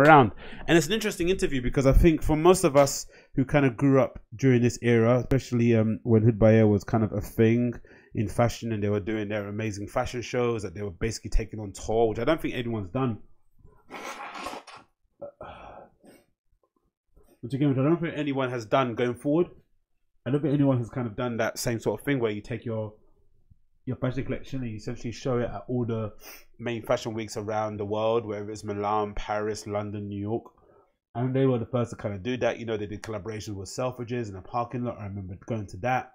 around. And it's an interesting interview because I think for most of us who kind of grew up during this era, especially um, when Hood was kind of a thing in fashion and they were doing their amazing fashion shows that they were basically taking on tour, which I don't think anyone's done. Which again, which I don't think anyone has done going forward. I don't think anyone has kind of done that same sort of thing where you take your your fashion collection and you essentially show it at all the main fashion weeks around the world, whether it's Milan, Paris, London, New York. And they were the first to kind of do that. You know, they did collaborations with Selfridges in a parking lot. I remember going to that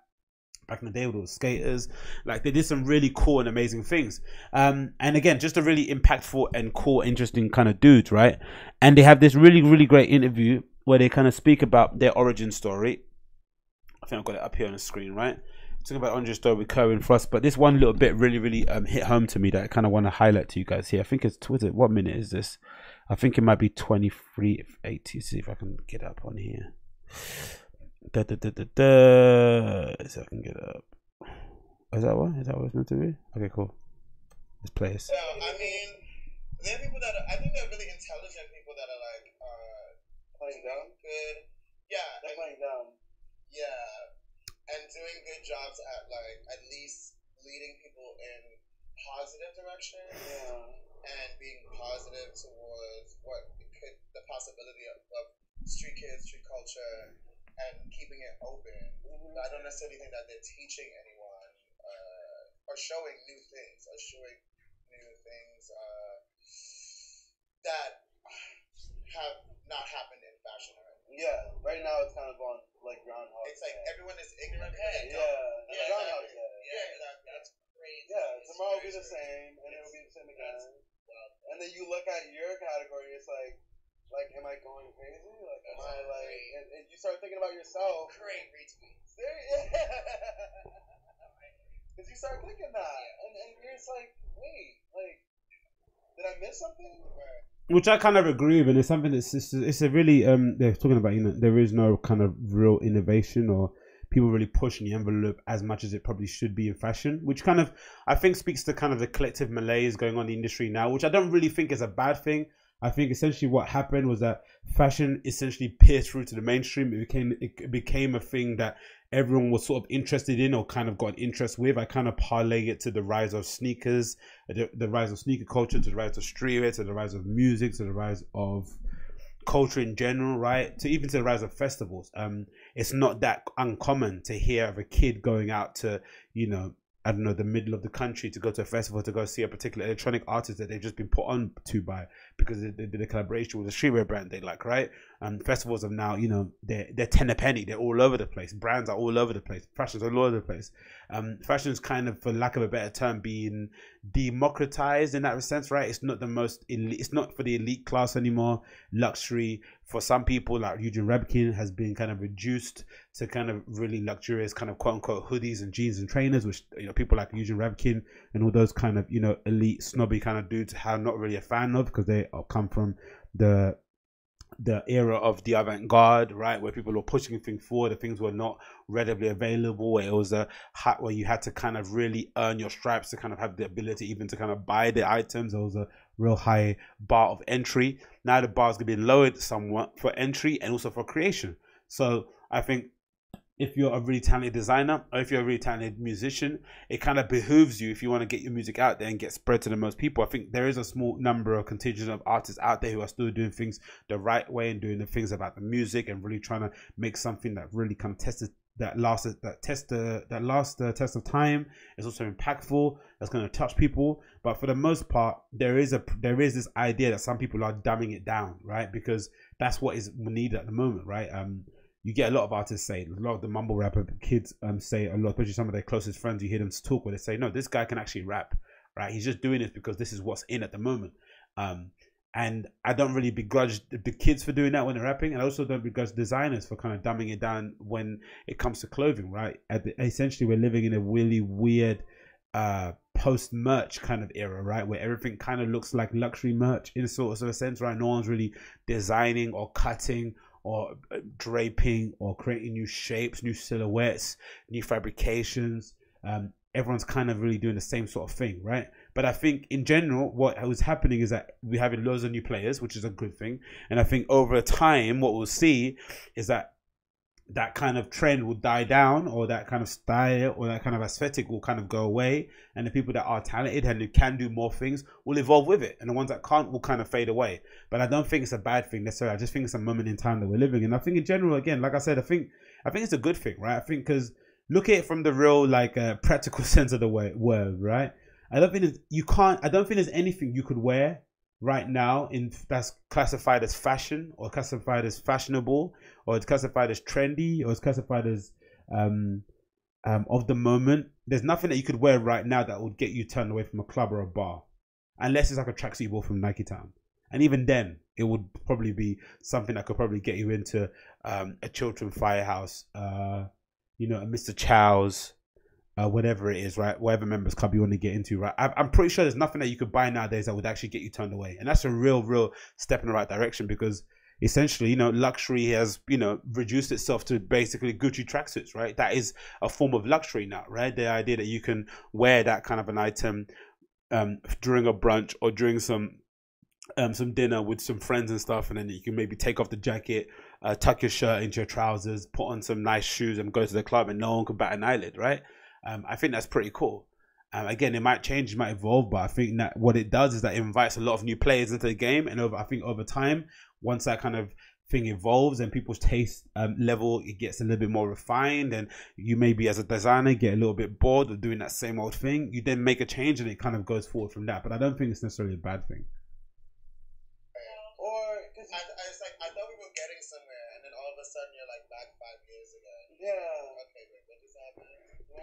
back in the day with all the skaters. Like they did some really cool and amazing things. Um, and again, just a really impactful and cool, interesting kind of dudes, right? And they have this really, really great interview where they kind of speak about their origin story. I think I've got it up here on the screen, right? Talking about origin story with Kerwin Frost, but this one little bit really, really um, hit home to me that I kind of want to highlight to you guys here. I think it's Twitter. What minute is this? I think it might be 23 80. See if I can get up on here. Da, da, da, da, da. So I can get up. Is that what? Is that what it's meant to be? Okay, cool. Let's play this. So I mean, there are people that are, I think they're really intelligent people that are like uh Playing dumb. good. Yeah, They're and, playing dumb. yeah, and doing good jobs at like at least leading people in positive direction Yeah. and being positive towards what could the possibility of, of street kids, street culture, and keeping it open. Mhm. I don't necessarily think that they're teaching anyone uh, or showing new things or showing new things uh, that have not happened in fashion. Yeah. Right now it's kind of on like Groundhog. It's like everyone is ignorant. Yeah. they Yeah. Yeah, Groundhog exactly. Day. Yeah, exactly. That's crazy. Yeah. It's Tomorrow will be the same, and it'll be the same again. And then you look at your category, it's like, like, am I going crazy? Like, am I like? And, and you start thinking about yourself. Great retweets. There, yeah. Because you start thinking that, and, and you're just like, wait, like, did I miss something? Which I kind of agree with, and it's something that's it's, it's a really um they're talking about you know there is no kind of real innovation or people really pushing the envelope as much as it probably should be in fashion, which kind of I think speaks to kind of the collective malaise going on in the industry now, which I don't really think is a bad thing. I think essentially what happened was that fashion essentially pierced through to the mainstream. It became it became a thing that everyone was sort of interested in or kind of got interest with. I kind of parlay it to the rise of sneakers, the, the rise of sneaker culture, to the rise of streetwear, to the rise of music, to the rise of culture in general, right? To even to the rise of festivals. Um, it's not that uncommon to hear of a kid going out to, you know, I don't know, the middle of the country to go to a festival to go see a particular electronic artist that they've just been put on to by because they, did a collaboration with a streetwear brand they like, right? And festivals have now, you know, they're they're ten a penny, they're all over the place. Brands are all over the place, fashion's all over the place. Um, fashion's kind of, for lack of a better term, being democratized in that sense, right? It's not the most elite, it's not for the elite class anymore. Luxury for some people, like Eugene Rabkin, has been kind of reduced to kind of really luxurious, kind of quote unquote hoodies and jeans and trainers, which you know people like Eugene Rabkin and all those kind of you know elite snobby kind of dudes are not really a fan of because they come from the the era of the avant-garde, right, where people were pushing things forward, the things were not readily available, it was a hat where you had to kind of really earn your stripes to kind of have the ability even to kind of buy the items. There was a real high bar of entry. Now the bar's gonna be lowered somewhat for entry and also for creation. So I think if you're a really talented designer or if you're a really talented musician, it kind of behooves you if you want to get your music out there and get spread to the most people. I think there is a small number of contingent of artists out there who are still doing things the right way and doing the things about the music and really trying to make something that really kind tested that lasts that test the that lasts the test of time. Is also impactful. That's going to touch people. But for the most part there is a there is this idea that some people are dumbing it down right? Because that's what is needed at the moment right? Um you get a lot of artists say a lot of the mumble rapper kids um say a lot especially some of their closest friends you hear them talk where they say no this guy can actually rap right he's just doing this because this is what's in at the moment um and I don't really begrudge the, kids for doing that when they're rapping, and I also don't begrudge designers for kind of dumbing it down when it comes to clothing. Right? At the, essentially, we're living in a really weird uh, post merch kind of era, right? Where everything kind of looks like luxury merch in a sort of a sense, right? No one's really designing or cutting or uh, draping or creating new shapes, new silhouettes, new fabrications. Um, everyone's kind of really doing the same sort of thing, right? But I think in general, what was happening is that we're having loads of new players, which is a good thing. And I think over time, what we'll see is that that kind of trend will die down or that kind of style or that kind of aesthetic will kind of go away. And the people that are talented and who can do more things will evolve with it. And the ones that can't will kind of fade away. But i don't think it's a bad thing necessarily. I just think it's a moment in time that we're living in. I think in general again like i said i think i think it's a good thing right? I think because look at it from the real like uh, practical sense of the word right? I don't think you can't i don't think there's anything you could wear right now in that's classified as fashion or classified as fashionable or it's classified as trendy or it's classified as um, um, of the moment. There's nothing that you could wear right now that would get you turned away from a club or a bar, unless it's like a tracksuit you bought from Nike Town. And even then, it would probably be something that could probably get you into um, a Chiltern Firehouse, uh, you know, a Mr. Chow's, uh, whatever it is, right? Whatever members club you want to get into, right? I, am pretty sure there's nothing that you could buy nowadays that would actually get you turned away, and that's a real, real step in the right direction because essentially, you know, luxury has, you know, reduced itself to basically Gucci tracksuits, right? That is a form of luxury now, right? The idea that you can wear that kind of an item um, during a brunch or during some um, some dinner with some friends and stuff, and then you can maybe take off the jacket, uh, tuck your shirt into your trousers, put on some nice shoes, and go to the club, and no one can bat an eyelid, right? Um, I think that's pretty cool. Um, again, it might change, it might evolve, but I think that what it does is that it invites a lot of new players into the game, and over I think over time, once that kind of thing evolves and people's taste um, level it gets a little bit more refined, and you maybe as a designer get a little bit bored of doing that same old thing, you then make a change, and it kind of goes forward from that. But I don't think it's necessarily a bad thing. I, I, it's like I thought we were getting somewhere, and then all of a sudden you're like back five years again. Yeah. Okay, wait, what just happened?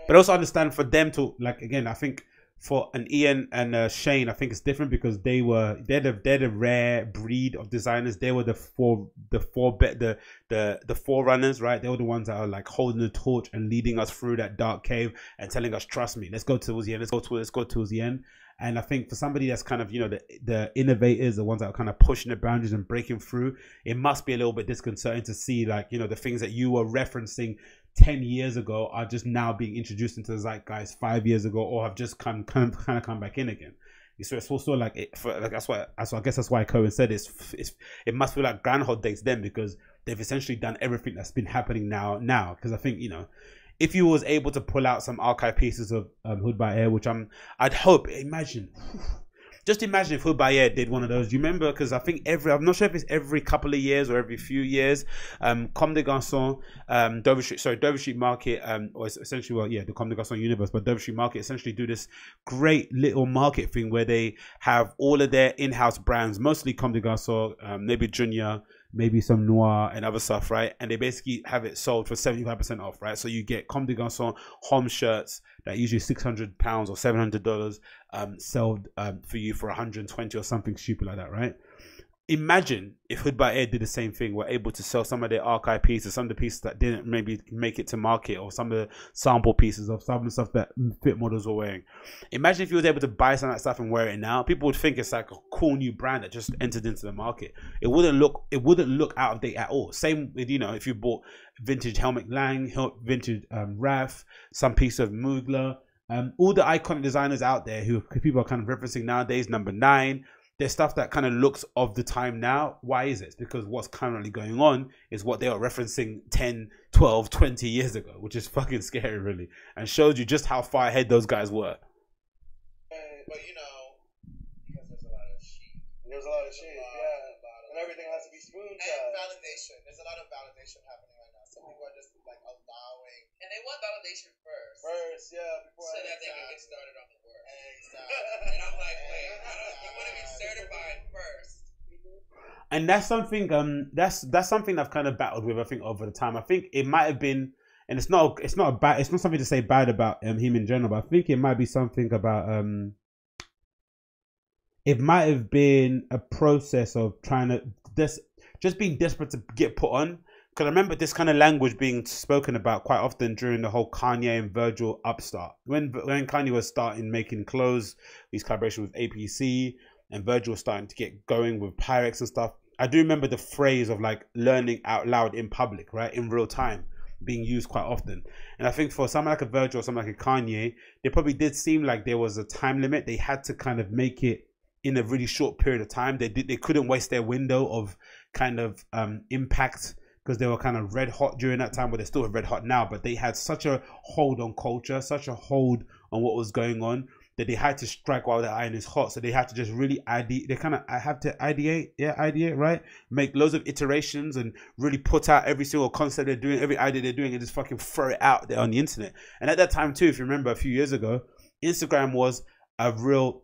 But also understand for them to like again, I think for an Ian and uh, Shayne, I think it's different because they were they're the they're the rare breed of designers. They were the four the four bet the the the forerunners, right? They were the ones that are like holding the torch and leading us through that dark cave and telling us, trust me, let's go towards the end, let's go to let's go towards the end. And I think for somebody that's kind of you know the the innovators, the ones that are kind of pushing the boundaries and breaking through, it must be a little bit disconcerting to see like you know the things that you were referencing 10 years ago are just now being introduced into the zeitgeist five years ago or have just come kind of, kind of come back in again. So it's also like, it, for, like that's why why I guess that's why Cohen said it's, it's it must feel like Groundhog Days then because they've essentially done everything that's been happening now now because I think you know if you was able to pull out some archive pieces of um, Hood by Air which I'm I'd hope imagine just imagine if Hood by Air did one of those. Do you remember? Because I think every, I'm not sure if it's every couple of years or every few years, um, Comme des Garçons, um, Dover Street, sorry, Dover Street Market, um, or essentially, well, yeah, the Comme des Garçons universe, but Dover Street Market essentially do this great little market thing where they have all of their in-house brands, mostly Comme des Garçons, um, maybe Junya, maybe some noir and other stuff, right? And they basically have it sold for 75% off, right? So you get Comme des Garçons Homme shirts that usually 600 pounds or 700 dollars um sold um, for you for 120 or something stupid like that, right? Imagine if Hood by Air did the same thing, were able to sell some of their archive pieces, some of the pieces that didn't maybe make it to market, or some of the sample pieces of some of the stuff that fit models were wearing. Imagine if you was able to buy some of that stuff and wear it now. People would think it's like a cool new brand that just entered into the market. It wouldn't look it wouldn't look out of date at all. Same with you know if you bought vintage Helmut Lang, vintage um, Raf, some piece of Mugler. Um, all the iconic designers out there who people are kind of referencing nowadays, number nine, there's stuff that kind of looks of the time now. Why is it? It's because what's currently going on is what they are referencing 10, 12, 20 years ago, which is fucking scary, really, and shows you just how far ahead those guys were. But you know, because there's a lot of shit. There's a lot of shit, yeah. And everything has to be smooth. And validation. There's a lot of validation happening right now. Some people are just like allowing. And they want validation first. First, yeah. Before so I that they can get started on the work. Exactly. and I'm like, wait, you want to be certified first. And that's something um that's that's something I've kind of battled with I think over the time. I think it might have been and it's not it's not a bad it's not something to say bad about um, him in general, but I think it might be something about um it might have been a process of trying to this just being desperate to get put on because I remember this kind of language being spoken about quite often during the whole Kanye and Virgil upstart. When when Kanye was starting making clothes, his collaboration with APC, and Virgil was starting to get going with Pyrex and stuff. I do remember the phrase of like learning out loud in public, right, in real time. being used quite often. And I think for someone like a Virgil or someone like a Kanye, they probably did seem like there was a time limit. They had to kind of make it in a really short period of time. They did they couldn't waste their window of kind of um, impact because they were kind of red hot during that time, but they're still red hot now. But they had such a hold on culture, such a hold on what was going on that they had to strike while the iron is hot. So they had to just really ideate. They kind of have to ideate, yeah, ideate, right? Make loads of iterations and really put out every single concept they're doing, every idea they're doing, and just fucking throw it out there on the internet. And at that time too, if you remember a few years ago, Instagram was a real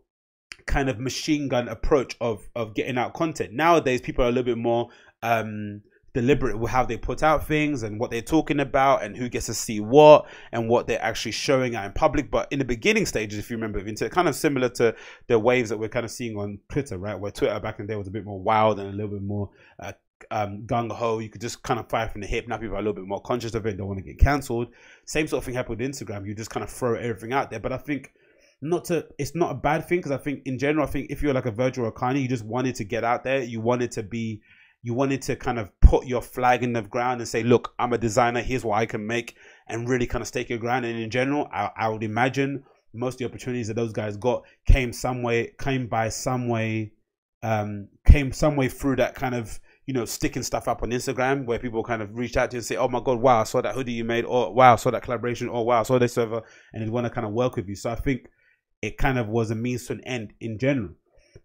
kind of machine gun approach of of getting out content. Nowadays, people are a little bit more um deliberate with how they put out things and what they're talking about and who gets to see what and what they're actually showing out in public. But in the beginning stages, if you remember, into kind of similar to the waves that we're kind of seeing on Twitter, right? Where Twitter back in the day was a bit more wild and a little bit more uh, um, gung ho. You could just kind of fire from the hip. Now people are a little bit more conscious of it. Don't want to get cancelled. Same sort of thing happened with Instagram. You just kind of throw everything out there. But I think not to it's not a bad thing because I think in general I think if you're like a Virgil or a Kanye, you just wanted to get out there. You wanted to be you wanted to kind of put your flag in the ground and say, look, I'm a designer, here's what I can make, and really kind of stake your ground. And in general, I, I would imagine most of the opportunities that those guys got came some way, came by some way, um, came some way through that kind of, you know, sticking stuff up on Instagram where people kind of reach out to you and say, oh my God, wow, I saw that hoodie you made, or wow, I saw that collaboration, or wow, I saw this server, and they want to kind of work with you. So I think it kind of was a means to an end in general.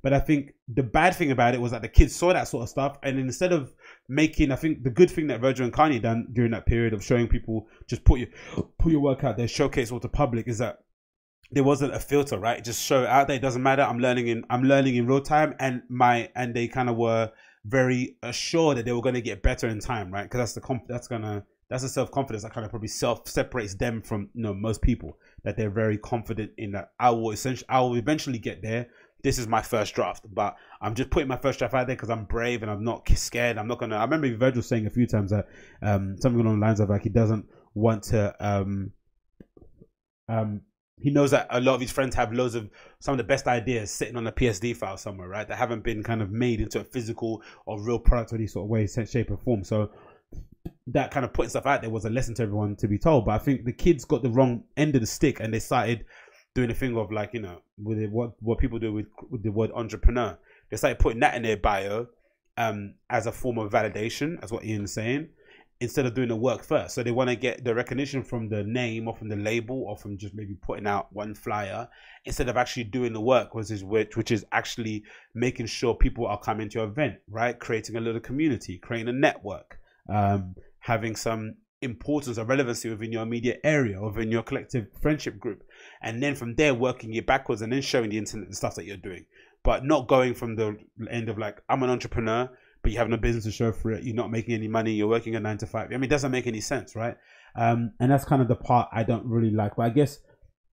But I think the bad thing about it was that the kids saw that sort of stuff, and instead of making, I think the good thing that Virgil and Kanye done during that period of showing people just put your put your work out there, showcase all to public, is that there wasn't a filter, right? Just show it out there. It doesn't matter. I'm learning in I'm learning in real time, and my and they kind of were very assured that they were going to get better in time, right? Because that's the comp- that's gonna that's the self confidence that kind of probably self separates them from you know most people that they're very confident in that I will essentially I will eventually get there this is my first draft, but I'm just putting my first draft out there because I'm brave and I'm not scared. I'm not gonna. I remember Virgil saying a few times that um, something along the lines of like he doesn't want to. Um, um, he knows that a lot of his friends have loads of some of the best ideas sitting on a PSD file somewhere, right? That haven't been kind of made into a physical or real product or any sort of way, shape, or form. So that kind of putting stuff out there was a lesson to everyone to be told. But I think the kids got the wrong end of the stick and they started doing a thing of like you know with it, what what people do with, with the word entrepreneur. They started putting that in their bio um, as a form of validation, as what Ian's saying, instead of doing the work first. So they want to get the recognition from the name or from the label or from just maybe putting out one flyer instead of actually doing the work, which is which, which is actually making sure people are coming to your event, right? Creating a little community, creating a network, um, having some importance or relevancy within your immediate area, within your collective friendship group, and then from there working it backwards and then showing the internet the stuff that you're doing, but not going from the end of like I'm an entrepreneur, but you have no business to show for it. You're not making any money. You're working a nine to five. I mean, it doesn't make any sense, right? Um, and that's kind of the part I don't really like. But I guess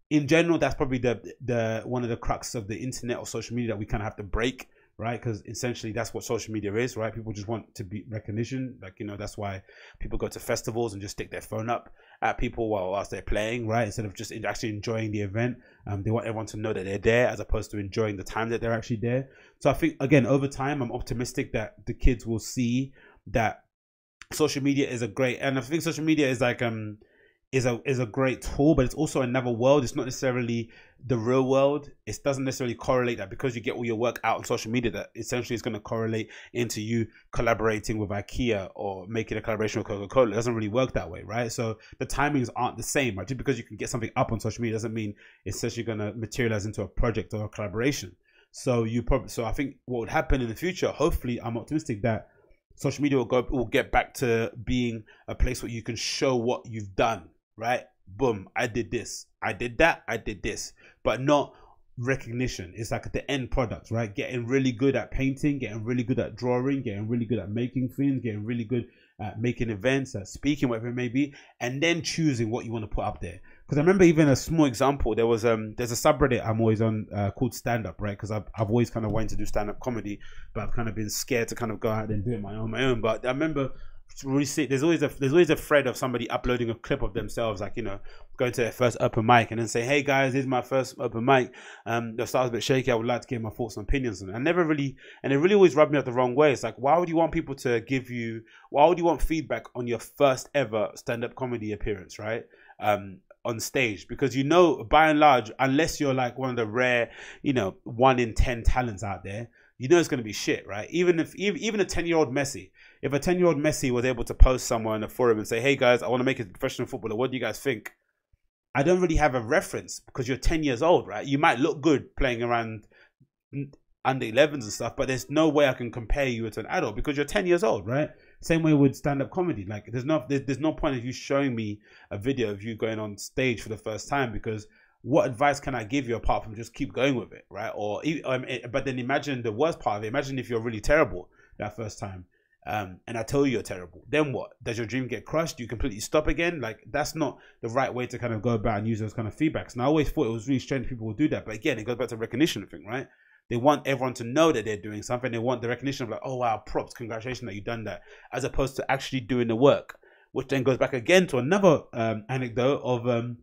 in general, that's probably the the one of the crux of the internet or social media that we kind of have to break right? Because essentially that's what social media is, right? People just want to be recognition. Like, you know, that's why people go to festivals and just stick their phone up at people while whilst they're playing, right? Instead of just actually enjoying the event. Um, they want everyone to know that they're there as opposed to enjoying the time that they're actually there. So I think, again, over time, I'm optimistic that the kids will see that social media is a great, and I think social media is like, um, is a is a great tool, but it's also another world. It's not necessarily the real world. It doesn't necessarily correlate that because you get all your work out on social media. That essentially is going to correlate into you collaborating with IKEA or making a collaboration with Coca Cola. It doesn't really work that way, right? So the timings aren't the same. Right? Just because you can get something up on social media doesn't mean it's essentially going to materialize into a project or a collaboration. So you probably so I think what would happen in the future. Hopefully, I'm optimistic that social media will go will get back to being a place where you can show what you've done right? Boom, I did this, I did that, I did this, but not recognition. It's like the end product, right? Getting really good at painting, getting really good at drawing, getting really good at making things, getting really good at making events, at speaking, whatever it may be, and then choosing what you want to put up there. Because I remember even a small example. There was um, there's a subreddit I'm always on uh, called Stand Up, right? Because I've I've always kind of wanted to do stand up comedy, but I've kind of been scared to kind of go out and do it my own my own. But I remember see there's always a there's always a thread of somebody uploading a clip of themselves, like you know, going to their first open mic and then say, "Hey guys, this is my first open mic. Um, the star's a bit shaky. I would like to give my thoughts and opinions." And I never really, and it really always rubbed me up the wrong way. It's like, why would you want people to give you? Why would you want feedback on your first ever stand up comedy appearance, right? Um, on stage because you know by and large unless you're like one of the rare you know one in 10 talents out there you know it's going to be shit right even if even, even a 10 year old messi if a 10 year old messi was able to post somewhere in a forum and say hey guys i want to make a professional footballer what do you guys think? I don't really have a reference because you're 10 years old right? You might look good playing around under 11s and stuff but there's no way i can compare you to an adult because you're 10 years old right? Same way with stand-up comedy. Like there's no there's, no point of you showing me a video of you going on stage for the first time because what advice can I give you apart from just keep going with it, right? Or um, but then imagine the worst part of it. Imagine if you're really terrible that first time, um, and I tell you you're terrible. Then what? Does your dream get crushed? Do you completely stop again? Like that's not the right way to kind of go about and use those kind of feedbacks. And I always thought it was really strange people would do that, but again, it goes back to recognition thing, right? They want everyone to know that they're doing something. They want the recognition of like, oh wow, props, congratulations that you've done that, as opposed to actually doing the work. Which then goes back again to another um, anecdote of um,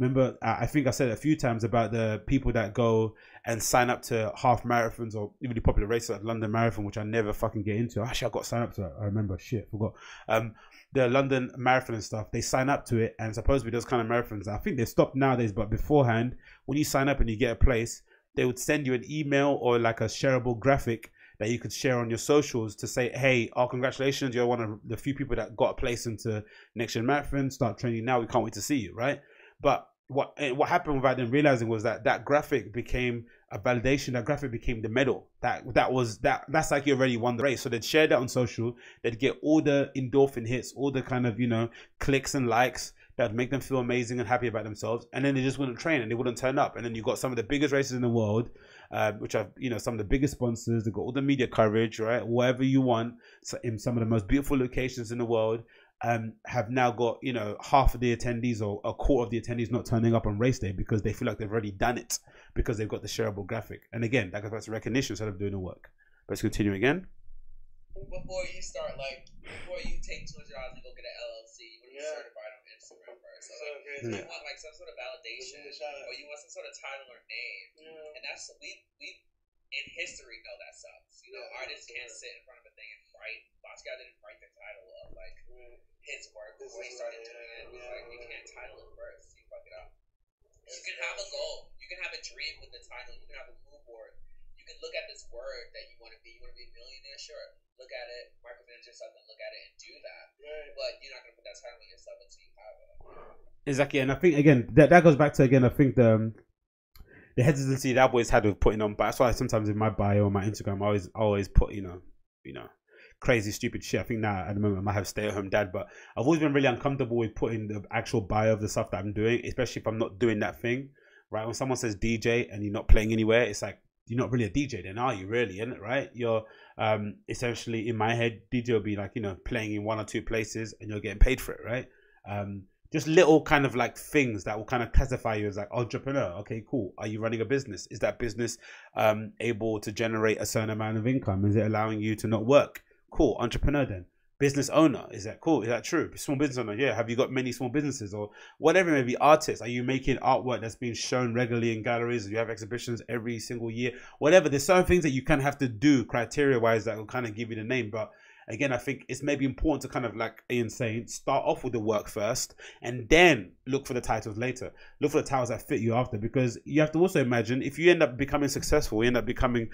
remember I think I said a few times about the people that go and sign up to half marathons or really popular races like London Marathon, which I never fucking get into. Actually, I got signed up to it. I remember. Shit, forgot. Um, the London Marathon and stuff. They sign up to it, and supposedly those kind of marathons. I think they stopped nowadays, but beforehand, when you sign up and you get a place, they would send you an email or like a shareable graphic that you could share on your socials to say, hey, oh, congratulations, you're one of the few people that got a place into next year marathon. Start training now. We can't wait to see you, right? But what eh, what happened without them realizing was that that graphic became a validation. That graphic became the medal. That that was that that's like you already won the race. So they'd share that on social. They'd get all the endorphin hits, all the kind of you know clicks and likes that make them feel amazing and happy about themselves. And then they just wouldn't train and they wouldn't turn up. And then you've got some of the biggest races in the world, uh, which are you know some of the biggest sponsors. They've got all the media coverage, right? Whatever you want, so in some of the most beautiful locations in the world um, have now got you know half of the attendees or a quarter of the attendees not turning up on race day because they feel like they've already done it because they've got the shareable graphic. And again, that goes back to recognition instead of doing the work. Let's continue again. Before you start, like, before you take two hundred dollars and go get an LLC, you want to be Yeah. certified on Instagram first. So, So like, crazy. you want like some sort of validation, or you want some sort of title or name, Yeah. and that's we we in history know that sucks. You know, Yeah, artists for can't sit in front of a thing and write. Basquiat didn't write the title of like his work This before he started right, doing yeah, it. It was yeah, like you can't title it first, you fuck it up. You can have a goal. You can have a dream with the title. You can have a mood board. You can look at this word that you want to be. You want to be a millionaire? Sure. Look at it, micromanage yourself, and look at it and do that. Right. But you're not gonna put that title on yourself until you have it. Exactly, and I think again that that goes back to again I think the um, the hesitancy that I've always had with putting on. But that's why sometimes in my bio on my Instagram, I always I always put you know you know crazy stupid shit. I think now at the moment I might have stay at home dad, but I've always been really uncomfortable with putting the actual bio of the stuff that I'm doing, especially if I'm not doing that thing. Right when someone says DJ and you're not playing anywhere, it's like you're not really a DJ then, are you? Really, it? Right? You're um essentially in my head, DJ will be like you know playing in one or two places and you're getting paid for it, right? Um, just little kind of like things that will kind of classify you as like entrepreneur. Okay, cool. Are you running a business? Is that business um, able to generate a certain amount of income? Is it allowing you to not work? Cool. Entrepreneur then. Business owner. Is that cool? Is that true? Small business owner. Yeah. Have you got many small businesses or whatever Maybe? Artists. Are you making artwork that's being shown regularly in galleries? Do you have exhibitions every single year? Whatever. There's certain things that you kind of have to do criteria wise that will kind of give you the name. But again, I think it's maybe important to kind of like Ian saying, start off with the work first and then look for the titles later. Look for the titles that fit you after because you have to also imagine if you end up becoming successful, you end up becoming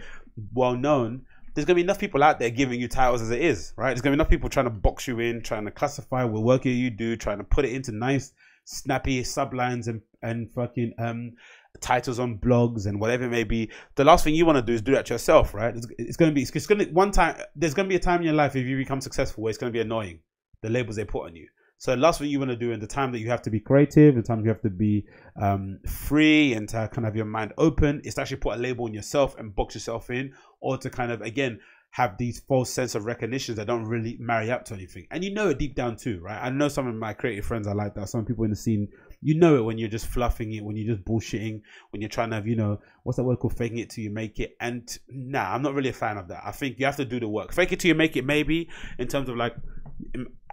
well known. There's gonna be enough people out there giving you titles as it is, right? There's gonna be enough people trying to box you in, trying to classify what work you do, trying to put it into nice, snappy sublines and and fucking um titles on blogs and whatever it may be. The last thing you want to do is do that yourself, right? It's, it's gonna be it's, it's gonna one time. There's gonna be a time in your life if you become successful where it's gonna be annoying the labels they put on you. So the last thing you want to do in the time that you have to be creative, the time you have to be um, free and to kind of have your mind open, is to actually put a label on yourself and box yourself in, or to kind of again have these false sense of recognitions that don't really marry up to anything. And you know it deep down too, right? I know some of my creative friends are like that. Some people in the scene, you know it when you're just fluffing it, when you're just bullshitting, when you're trying to, have, you know, what's that word called faking it till you make it. And nah, I'm not really a fan of that. I think you have to do the work. Fake it till you make it, maybe in terms of like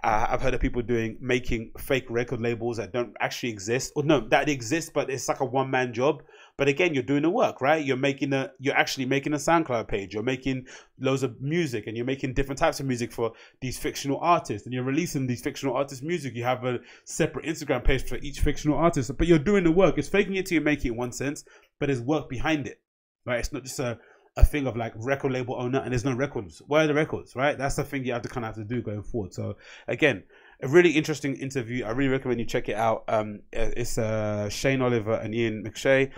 I've heard of people doing making fake record labels that don't actually exist, or no, that exist, but it's like a one man job. But again, you're doing the work, right? You're making a, you're actually making a SoundCloud page. You're making loads of music, and you're making different types of music for these fictional artists, and you're releasing these fictional artists' music. You have a separate Instagram page for each fictional artist, but you're doing the work. It's faking it till you make it in one sense, but there's work behind it, right? It's not just a a thing of like record label owner and there's no records. Where are the records, right? That's the thing you have to kind of have to do going forward. So again, a really interesting interview. I really recommend you check it out. Um, it's uh, Shayne Oliver and Ian McShay.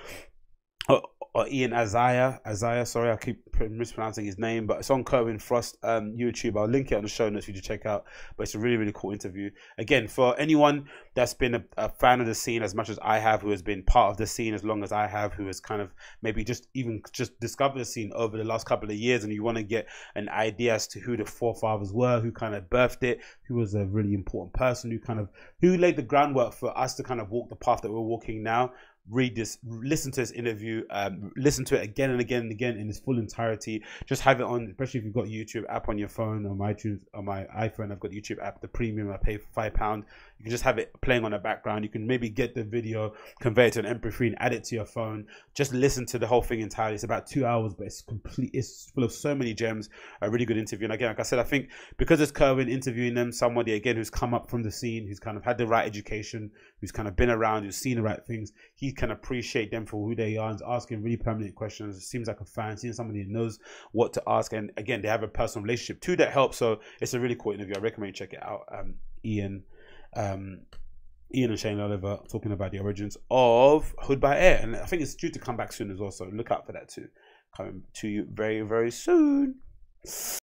Or, or Ian Isiah, Isiah, sorry, I keep mispronouncing his name, but it's on Kerwin Frost um, YouTube. I'll link it on the show notes for you to check out. But it's a really, really cool interview. Again, for anyone that's been a, a fan of the scene as much as I have, who has been part of the scene as long as I have, who has kind of maybe just even just discovered the scene over the last couple of years, and you want to get an idea as to who the forefathers were, who kind of birthed it, who was a really important person, who kind of who laid the groundwork for us to kind of walk the path that we're walking now read this, listen to this interview, um, listen to it again and again and again in its full entirety. Just have it on, especially if you've got YouTube app on your phone or my iTunes on my iPhone. I've got YouTube app, the premium. I pay for five pound. You can just have it playing on the background. You can maybe get the video, convert it to an MP3, and add it to your phone. Just listen to the whole thing entirely. It's about two hours, but it's complete. It's full of so many gems. A really good interview. And again, like I said, I think because it's Kerwin interviewing them, somebody again who's come up from the scene, who's kind of had the right education, who's kind of been around, who's seen the right things, he can appreciate them for who they are and asking really permanent questions. It seems like a fan, seeing somebody who knows what to ask. And again, they have a personal relationship too that helps. So it's a really cool interview. I recommend you check it out. Um, Ian. Um, Ian and Shayne Oliver talking about the origins of Hood by Air, and I think it's due to come back soon as well. So look out for that too, coming to you very very soon.